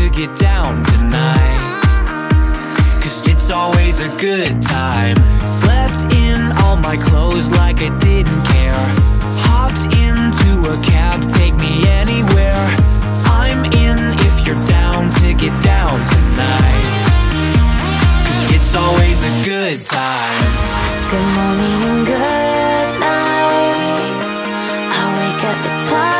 to get down tonight. Cause it's always a good time. Slept in all my clothes like I didn't care. Hopped into a cab, take me anywhere. I'm in if you're down to get down tonight. Cause it's always a good time. Good morning and good night. I wake up at twilight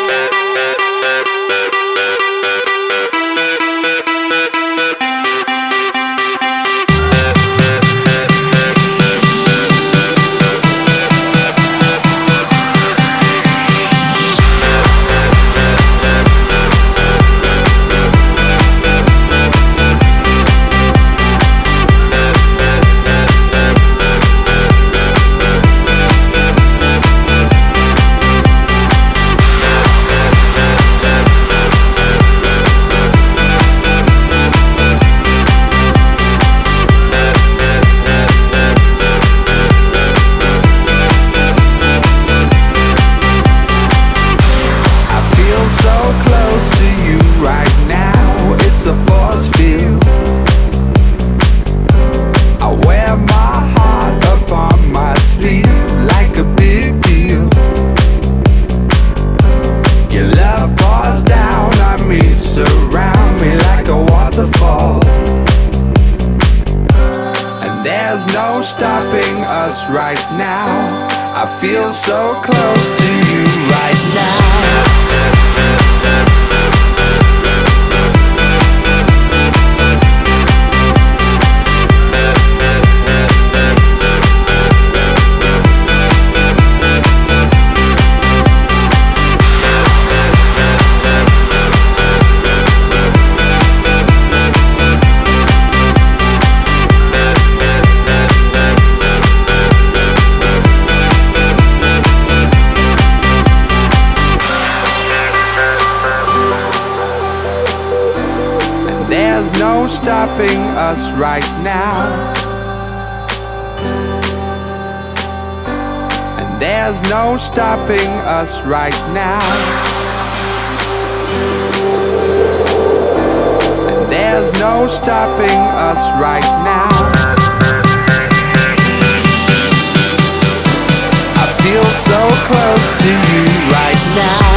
no stopping us right now. I feel so close to you right now stopping us right now. And there's no stopping us right now. And there's no stopping us right now. I feel so close to you right now.